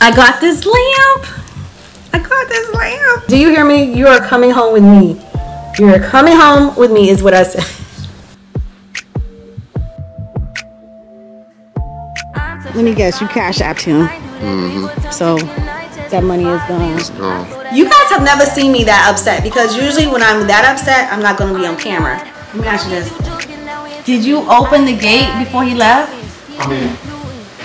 I got this lamp. I got this lamp. Do you hear me? You are coming home with me. You are coming home with me is what I said. Let me guess, you cash apped him. Mm-hmm. So that money is gone. Oh, You guys have never seen me that upset because usually when I'm that upset, I'm not gonna be on camera. Let me ask you this. Did you open the gate before he left? I mean,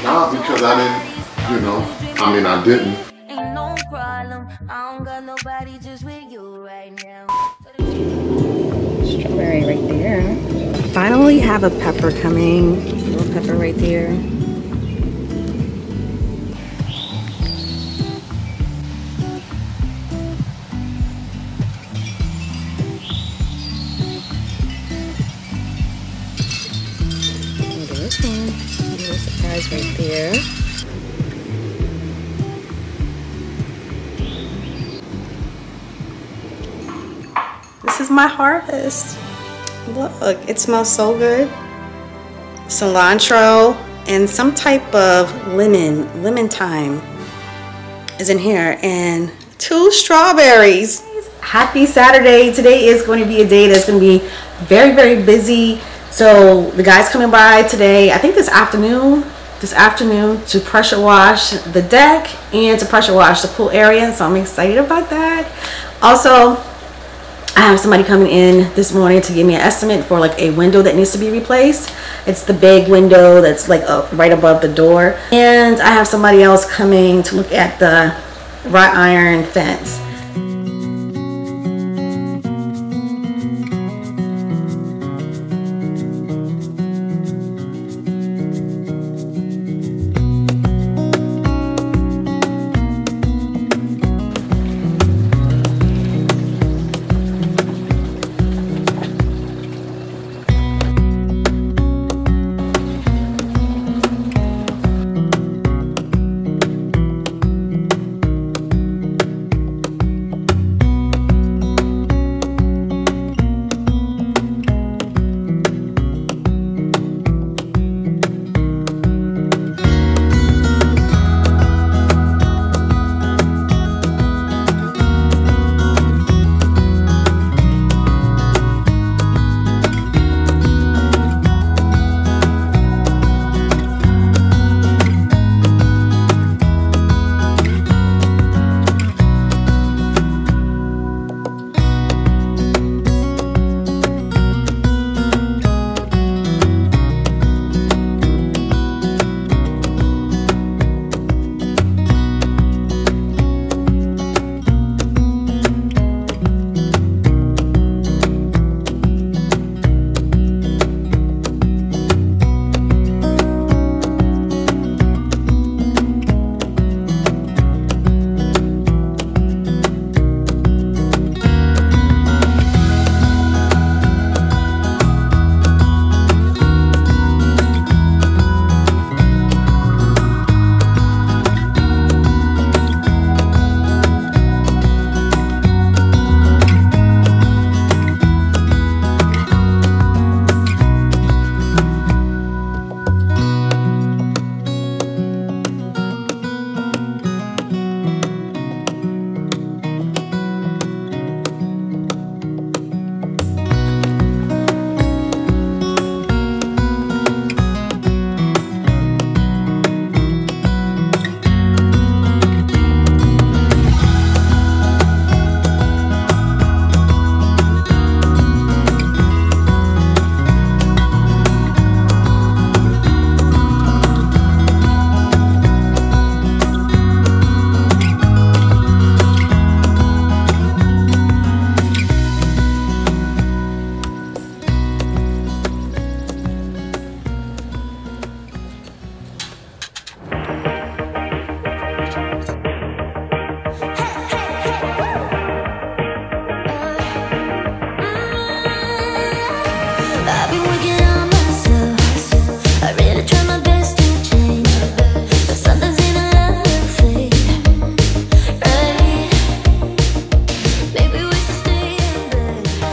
not because I didn't, you know. I mean, I didn't. Ain't no problem. I don't got nobody just with you right now. Strawberry right there. Finally have a pepper coming. A Little pepper right there. There's one. Little surprise right there. My harvest. Look, it smells so good. Cilantro and some type of lemon, lemon thyme is in here and two strawberries. Happy Saturday. Today is going to be a day that's going to be very, very busy. So the guy's coming by today, I think this afternoon, this afternoon to pressure wash the deck and to pressure wash the pool area. So I'm excited about that. Also, I have somebody coming in this morning to give me an estimate for like a window that needs to be replaced. It's the big window that's like uh, right above the door. And I have somebody else coming to look at the wrought iron fence.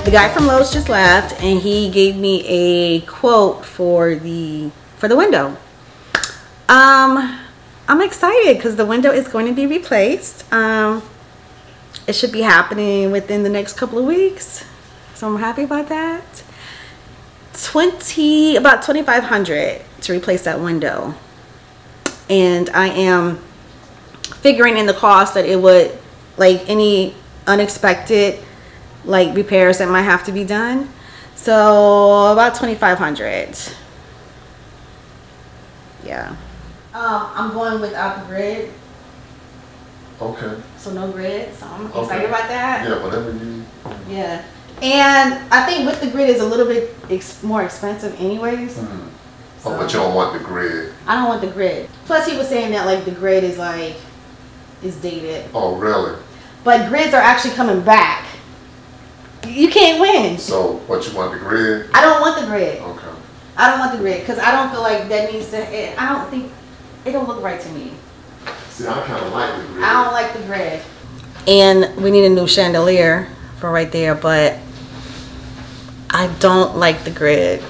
The guy from Lowe's just left and he gave me a quote for the for the window. Um I'm excited because the window is going to be replaced. Um, it should be happening within the next couple of weeks. So I'm happy about that. 20, about 2500 to replace that window. And I am figuring in the cost that it would, like any unexpected like repairs that might have to be done. So about 2500 Yeah. Um, I'm going without the grid, Okay. so no grid. So I'm Okay. excited about that. Yeah, whatever you. Yeah. And I think with the grid is a little bit ex- more expensive anyways. Oh, but you don't want the grid. I don't want the grid. Plus he was saying that like the grid is like is dated. Oh, really? But grids are actually coming back. You can't win. So, what you want the grid? I don't want the grid. Okay. I don't want the grid because I don't feel like that needs to. It, I don't think it don't look right to me. See, I kind of like the grid. I don't like the grid. And we need a new chandelier for right there, but I don't like the grid.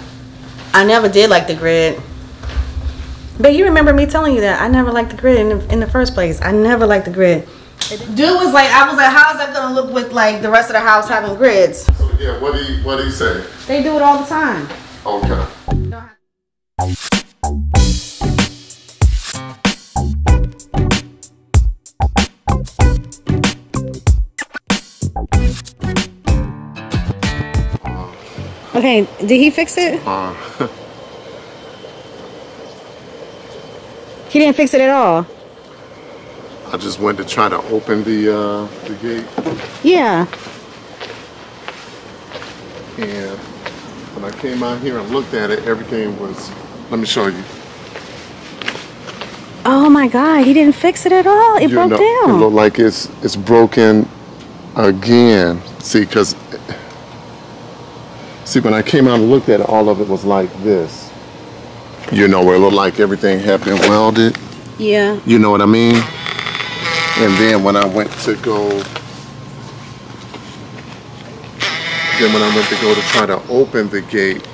I never did like the grid. But you remember me telling you that I never liked the grid in the, in the first place. I never liked the grid. Dude was like, I was like, how is that gonna look with like the rest of the house having grids? So, yeah, what do you, what do you say? They do it all the time. Okay. Okay, did he fix it? Uh, He didn't fix it at all. I just went to try to open the uh, the gate, Yeah. and when I came out here and looked at it, everything was. Let me show you. Oh my God, he didn't fix it at all. It you broke know, It down. looked like it's it's broken again. See, because see, when I came out and looked at it, all of it was like this. You know, where it looked like everything had been welded. yeah. You know what I mean? And then when I went to go, then when I went to go to try to open the gate,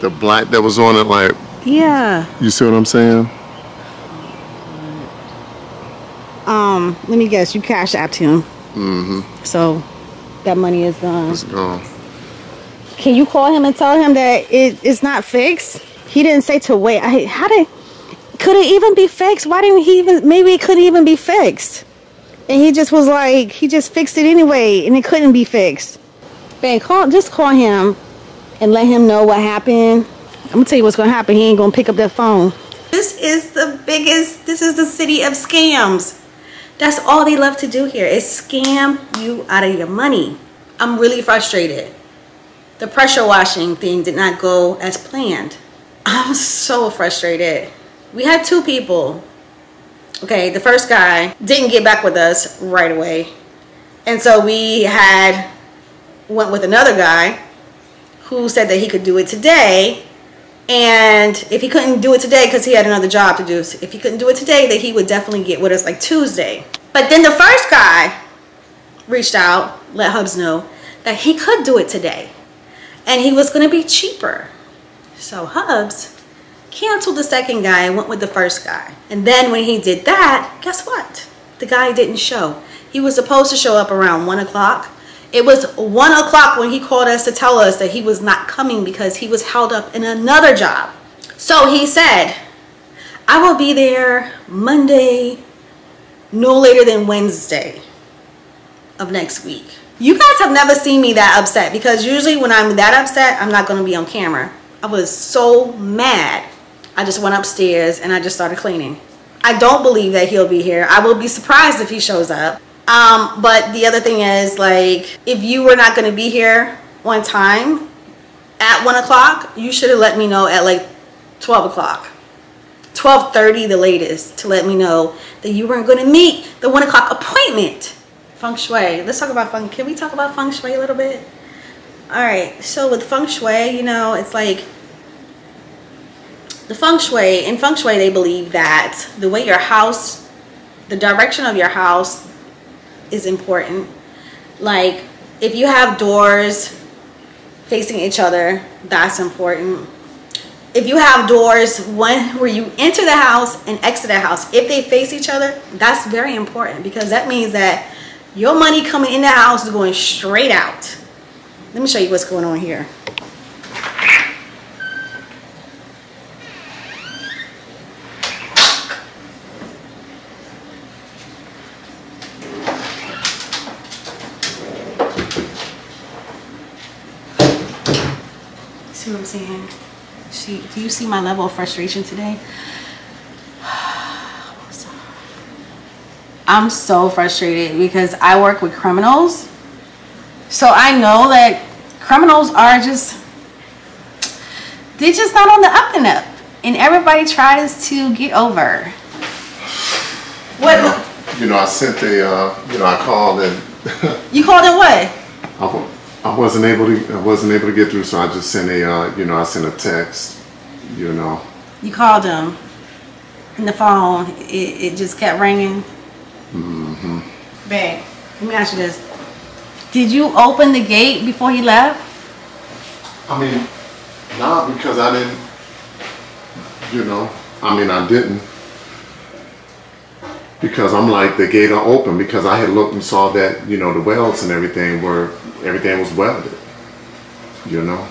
the black that was on it, like, Yeah. you see what I'm saying? Um, let me guess, you cash to him. Mm-hmm. So that money is gone. It's gone. Can you call him and tell him that it is not fixed? He didn't say to wait. I how did could it even be fixed? Why didn't he even maybe it couldn't even be fixed? And he just was like he just fixed it anyway and it couldn't be fixed. Man, call just call him and let him know what happened. I'm gonna tell you what's gonna happen. He ain't gonna pick up that phone. This is the biggest this is the city of scams. That's all they love to do here is scam you out of your money. I'm really frustrated. The pressure washing thing did not go as planned. I'm so frustrated. We had two people. Okay, the first guy didn't get back with us right away. And so we had went with another guy who said that he could do it today. And if he couldn't do it today because he had another job to do, if he couldn't do it today, that he would definitely get with us like Tuesday. But then the first guy reached out, let Hubs know that he could do it today and he was going to be cheaper. So Hubs canceled the second guy and went with the first guy. And then when he did that, guess what? The guy didn't show. He was supposed to show up around one o'clock. It was one o'clock when he called us to tell us that he was not coming because he was held up in another job. So he said, I will be there Monday, no later than Wednesday of next week. You guys have never seen me that upset because usually when I'm that upset, I'm not going to be on camera. I was so mad. I just went upstairs and I just started cleaning. I don't believe that he'll be here. I will be surprised if he shows up. Um, but the other thing is, like, if you were not going to be here on time at one o'clock, you should have let me know at like 12 o'clock. 12.30 the latest to let me know that you weren't going to meet the one o'clock appointment feng shui let's talk about feng can we talk about feng shui a little bit all right so with feng shui you know it's like the feng shui in feng shui they believe that the way your house the direction of your house is important like if you have doors facing each other that's important if you have doors, one where you enter the house and exit the house, if they face each other, that's very important because that means that your money coming in the house is going straight out. Let me show you what's going on here. Saying? See, do you see my level of frustration today? I'm so frustrated because I work with criminals. So I know that criminals are just, they're just not on the up and up. And everybody tries to get over. What? You know, I sent a, uh, you know, I called and You called it what? I, wasn't able to, I wasn't able to get through, so I just sent a, uh, you know, I sent a text, you know. You called him. And the phone, it, it just kept ringing. Mm-hmm. Babe, let me ask you this. Did you open the gate before he left? I mean, not because I didn't, you know, I mean, I didn't. Because I'm like, the gate are open because I had looked and saw that, you know, the wells and everything were, everything was welded, you know.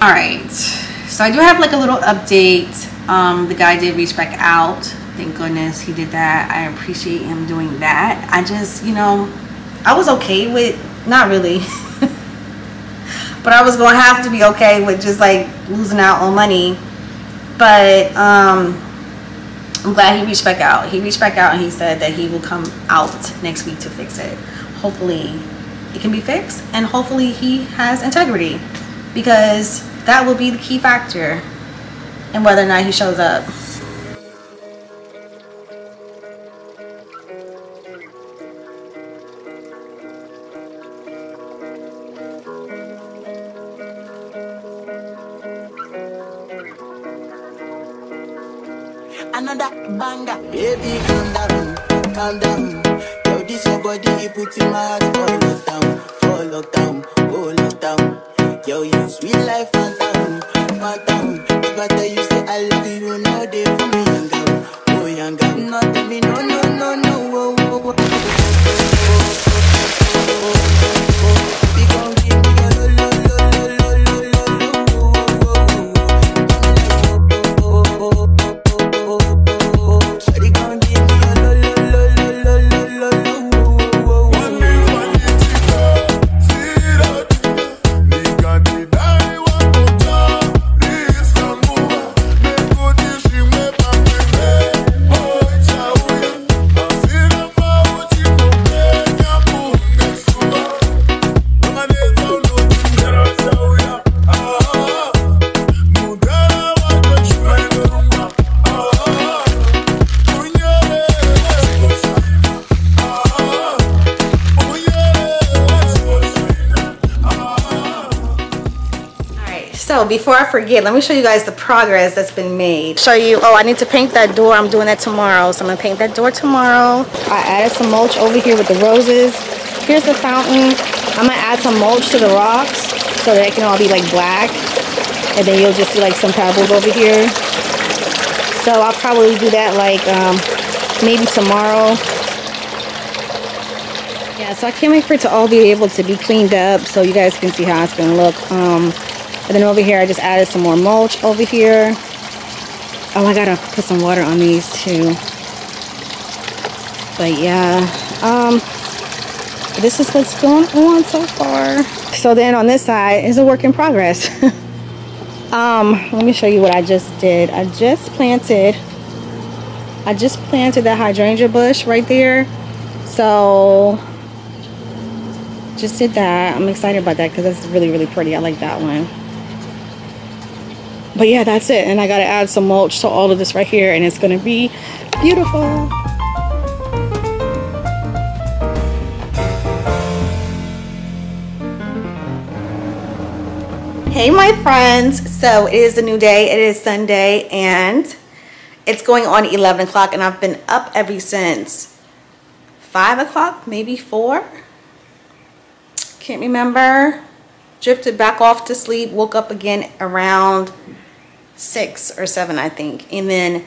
All right. So I do have like a little update. Um, the guy did reach back out. Thank goodness he did that. I appreciate him doing that. I just, you know, I was okay with, not really, but I was going to have to be okay with just like losing out on money. But um, I'm glad he reached back out. He reached back out and he said that he will come out next week to fix it. Hopefully it can be fixed and hopefully he has integrity because that will be the key factor in whether or not he shows up. Calm down. Yo, this your body, it puts in my heart for lockdown, for lockdown, oh lockdown. Yo, you sweet life, phantom, phantom. If I tell you say I love you, so before I forget, let me show you guys the progress that's been made. Show you, oh, I need to paint that door. I'm doing that tomorrow. So I'm gonna paint that door tomorrow. I added some mulch over here with the roses. Here's the fountain. I'm gonna add some mulch to the rocks so that it can all be like black. And then you'll just see like some pebbles over here. So I'll probably do that like um, maybe tomorrow. Yeah, so I can't wait for it to all be able to be cleaned up so you guys can see how it's gonna look. Um, and then over here, I just added some more mulch over here. Oh, I gotta put some water on these too. But yeah, um, this is what's going on so far. So then on this side is a work in progress. um, let me show you what I just did. I just planted, I just planted that hydrangea bush right there. So just did that. I'm excited about that because that's really, really pretty. I like that one. But yeah, that's it. And I got to add some mulch to all of this right here and it's to be beautiful. Hey, my friends. So it is a new day. It is Sunday and it's going on 11 o'clock and I've been up ever since 5 o'clock, maybe 4 can't remember drifted back off to sleep, woke up again around six or seven, I think. And then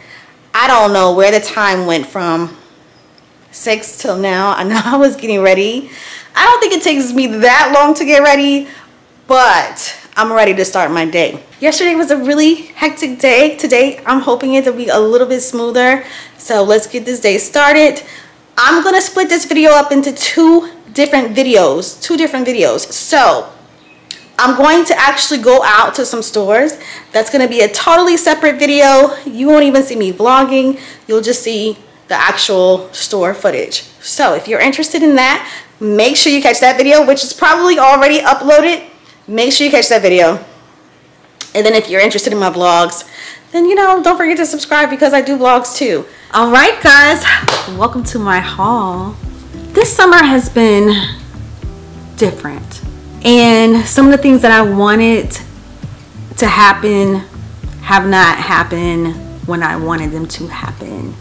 I don't know where the time went from six till now. I know I was getting ready. I don't think it takes me that long to get ready, but I'm ready to start my day. Yesterday was a really hectic day. Today, I'm hoping it to be a little bit smoother. So let's get this day started. I'm gonna split this video up into two different videos, two different videos. So I'm going to actually go out to some stores. That's going to be a totally separate video. You won't even see me vlogging. You'll just see the actual store footage. So if you're interested in that, make sure you catch that video, which is probably already uploaded. Make sure you catch that video. And then if you're interested in my vlogs, then you know, don't forget to subscribe because I do vlogs too. All right, guys, welcome to my haul. This summer has been different and some of the things that I wanted to happen have not happened when I wanted them to happen.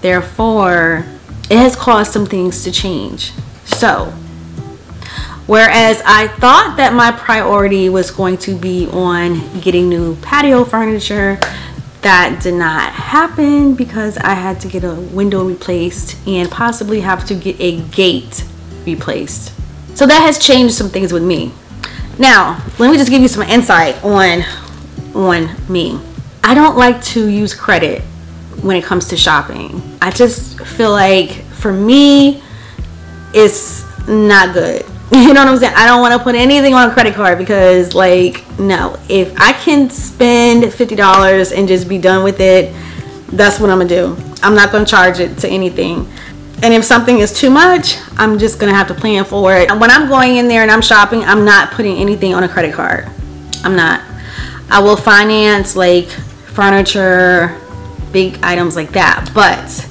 Therefore, it has caused some things to change. So, whereas I thought that my priority was going to be on getting new patio furniture, that did not happen because I had to get a window replaced and possibly have to get a gate replaced. So that has changed some things with me. Now, let me just give you some insight on on me. I don't like to use credit when it comes to shopping. I just feel like for me it's not good. You know what I'm saying? I don't want to put anything on a credit card because like no, if I can spend $50 and just be done with it, that's what I'm going to do. I'm not going to charge it to anything. And if something is too much, I'm just gonna have to plan for it. When I'm going in there and I'm shopping, I'm not putting anything on a credit card. I'm not. I will finance like furniture, big items like that. But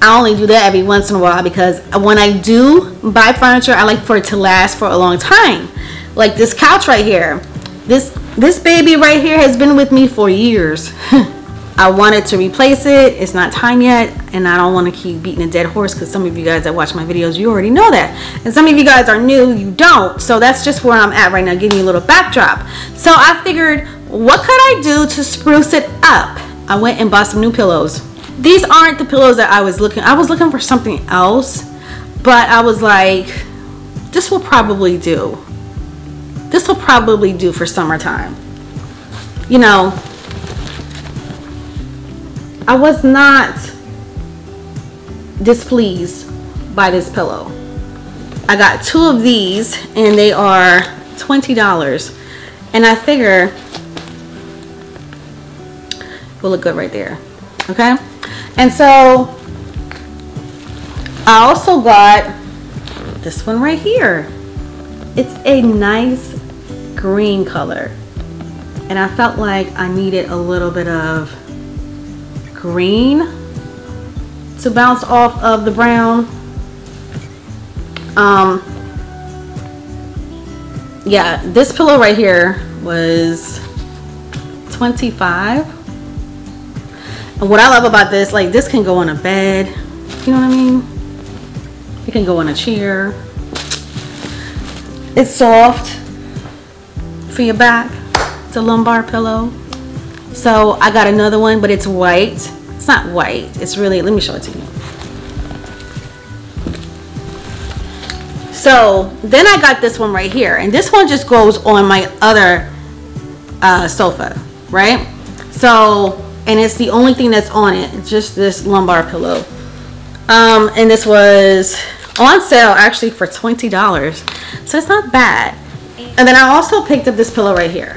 I only do that every once in a while because when I do buy furniture, I like for it to last for a long time. Like this couch right here. This this baby right here has been with me for years. I wanted to replace it. It's not time yet, and I don't want to keep beating a dead horse because some of you guys that watch my videos, you already know that. And some of you guys are new, you don't. So that's just where I'm at right now, giving you a little backdrop. So I figured, what could I do to spruce it up? I went and bought some new pillows. These aren't the pillows that I was looking. I was looking for something else, but I was like, this will probably do. This will probably do for summertime. You know, I was not displeased by this pillow. I got two of these and they are $20 and I figure will look good right there okay? And so I also got this one right here. It's a nice green color. And I felt like I needed a little bit of green to bounce off of the brown. Um, yeah, this pillow right here was 25. And what I love about this, like this can go on a bed. You know what I mean? It can go on a chair. It's soft for your back. It's a lumbar pillow. So I got another one, but it's white. It's not white. It's really, let me show it to you. So then I got this one right here. And this one just goes on my other uh, sofa, right? So, and it's the only thing that's on it. It's just this lumbar pillow. Um, and this was on sale actually for $20. So it's not bad. And then I also picked up this pillow right here.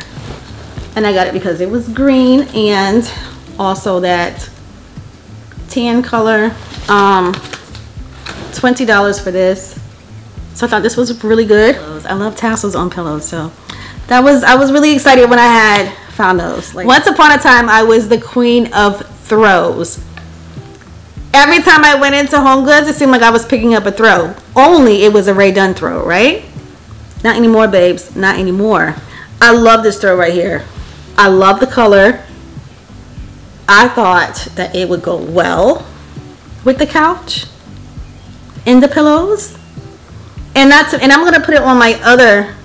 And I got it because it was green and also that tan color. Um, $20 for this. So I thought this was really good. I love tassels on pillows. So that was, I was really excited when I had found those. Like, once upon a time, I was the queen of throws. Every time I went into Home Goods, it seemed like I was picking up a throw. Only it was a Rae Dunn throw, right? Not anymore, babes. Not anymore. I love this throw right here. I love the color. I thought that it would go well with the couch and the pillows. And that's and I'm gonna put it on my other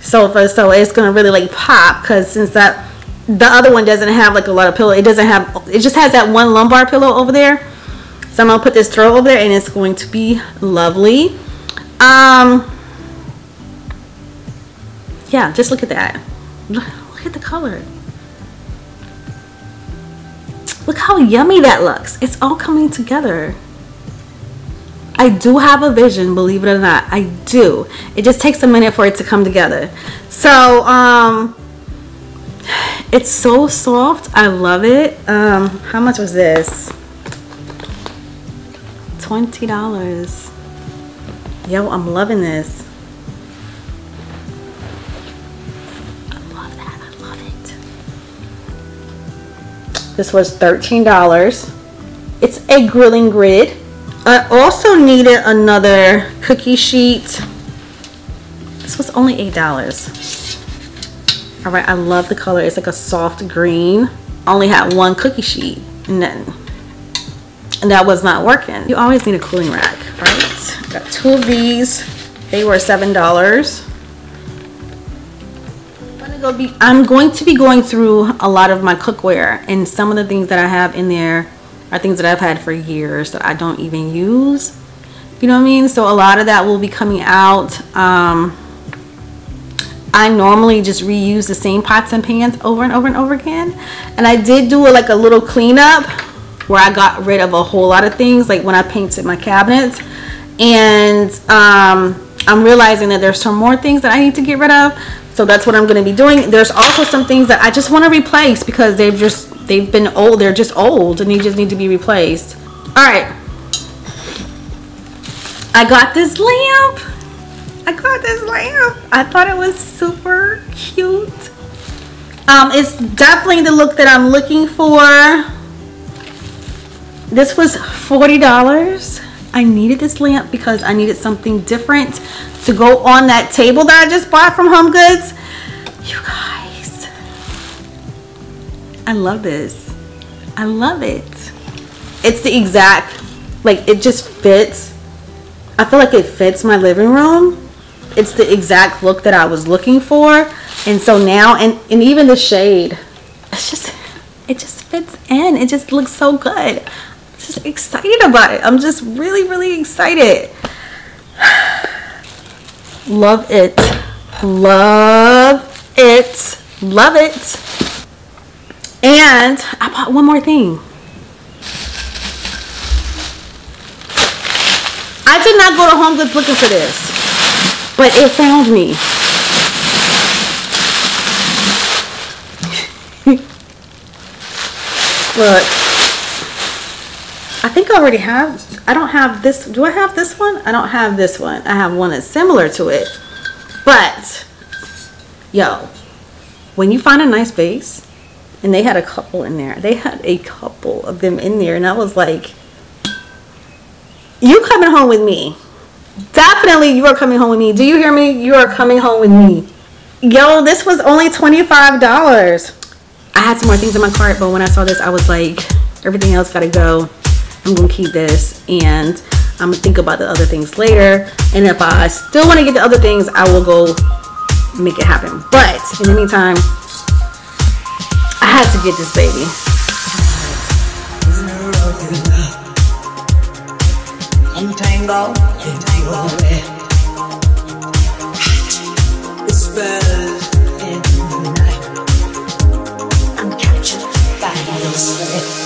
sofa, so it's gonna really like pop because since that the other one doesn't have like a lot of pillow, it doesn't have it just has that one lumbar pillow over there. So I'm gonna put this throw over there and it's going to be lovely. Um yeah, just look at that. Look, at the color. Look how yummy that looks. It's all coming together. I do have a vision, believe it or not. I do. It just takes a minute for it to come together. So, um, it's so soft. I love it. Um, how much was this? $20. Yo, I'm loving this. This was $13. It's a grilling grid. I also needed another cookie sheet. This was only $8. All right, I love the color. It's like a soft green. Only had one cookie sheet and then and that was not working. You always need a cooling rack, right? Got two of these. They were $7. Go be, I'm going to be going through a lot of my cookware and some of the things that I have in there are things that I've had for years that I don't even use. You know what I mean? So a lot of that will be coming out. Um, I normally just reuse the same pots and pans over and over and over again. And I did do a, like a little cleanup where I got rid of a whole lot of things like when I painted my cabinets. And um, I'm realizing that there's some more things that I need to get rid of so that's what I'm going to be doing. There's also some things that I just want to replace because they've just they've been old. They're just old and they just need to be replaced. All right. I got this lamp. I got this lamp. I thought it was super cute. Um, it's definitely the look that I'm looking for. This was $40. I needed this lamp because I needed something different to go on that table that I just bought from Home Goods. You guys, I love this. I love it. It's the exact, like it just fits. I feel like it fits my living room. It's the exact look that I was looking for. And so now, and, and even the shade, it's just, it just fits in. It just looks so good I'm just excited about it. I'm just really, really excited. Love it. Love it. Love it. And I bought one more thing. I did not go to Home Goods looking for this, but it found me. Look. I think I already have, I don't have this, do I have this one? I don't have this one. I have one that's similar to it. But, yo, when you find a nice vase, and they had a couple in there, they had a couple of them in there, and I was like, you coming home with me. Definitely you are coming home with me. Do you hear me? You are coming home with me. Yo, this was only $25. I had some more things in my cart, but when I saw this, I was like, everything else gotta go. I'm gonna keep this and I'm gonna think about the other things later. And if I still wanna get the other things, I will go make it happen. But in the meantime, I had to get this baby. Entangle, spell.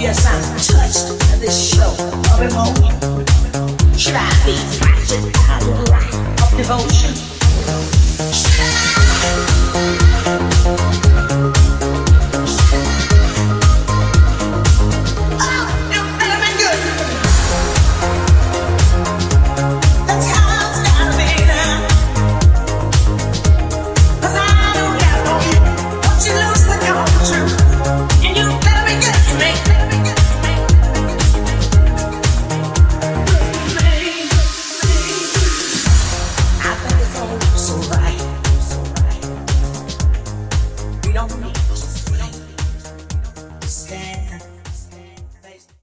yes, I'm touched by this show of emotion. Should I be by the light of devotion?